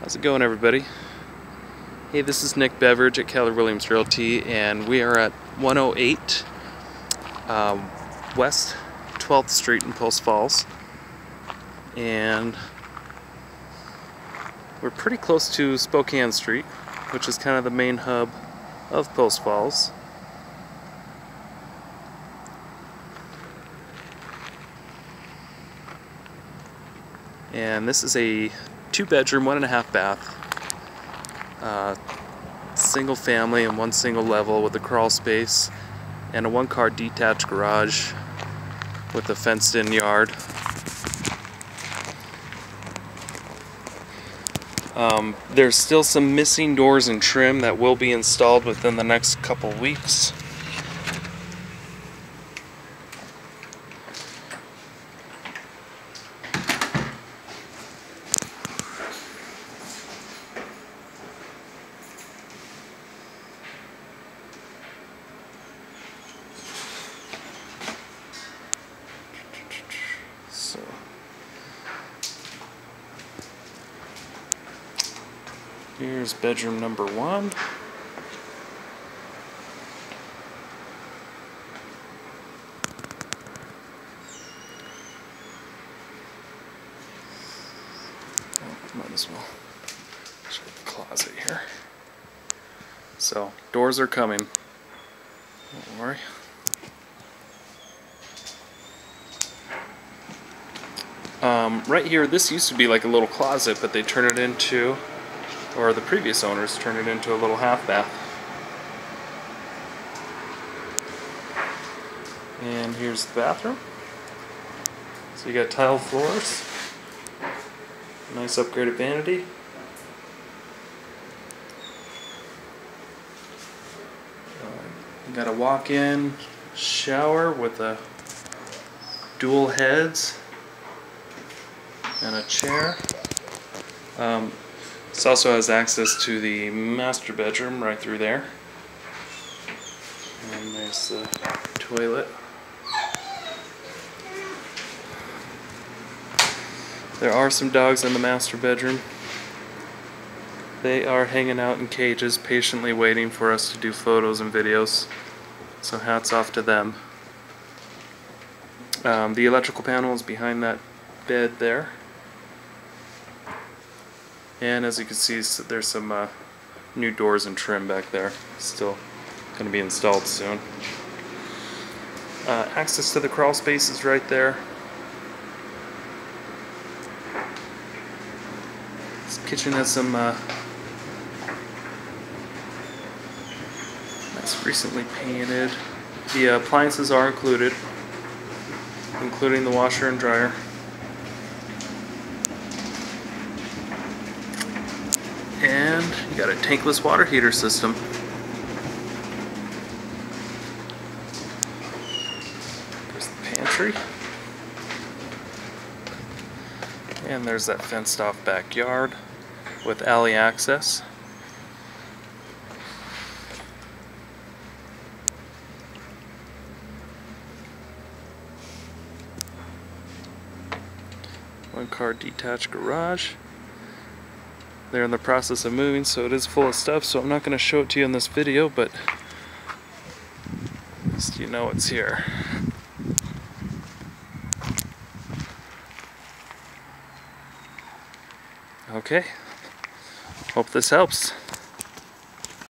How's it going everybody? Hey, this is Nick Beveridge at Keller Williams Realty and we are at 108 um, West 12th Street in Post Falls and we're pretty close to Spokane Street which is kind of the main hub of Post Falls. And this is a two bedroom, one and a half bath. Uh, single family and one single level with a crawl space and a one car detached garage with a fenced in yard. Um, there's still some missing doors and trim that will be installed within the next couple weeks. So here's bedroom number one. Oh, might as well show the closet here. So doors are coming. Don't worry. Um, right here, this used to be like a little closet, but they turned it into, or the previous owners turned it into a little half bath. And here's the bathroom. So you got tile floors, nice upgraded vanity. Uh, you got a walk-in shower with a dual heads and a chair. Um, this also has access to the master bedroom right through there. And there's the toilet. There are some dogs in the master bedroom. They are hanging out in cages, patiently waiting for us to do photos and videos. So hats off to them. Um, the electrical panel is behind that bed there. And as you can see, there's some uh, new doors and trim back there. Still going to be installed soon. Uh, access to the crawl space is right there. This kitchen has some uh, nice recently painted. The appliances are included, including the washer and dryer. You got a tankless water heater system. There's the pantry. And there's that fenced off backyard with alley access. One car detached garage. They're in the process of moving, so it is full of stuff, so I'm not going to show it to you in this video, but you know it's here. Okay. Hope this helps.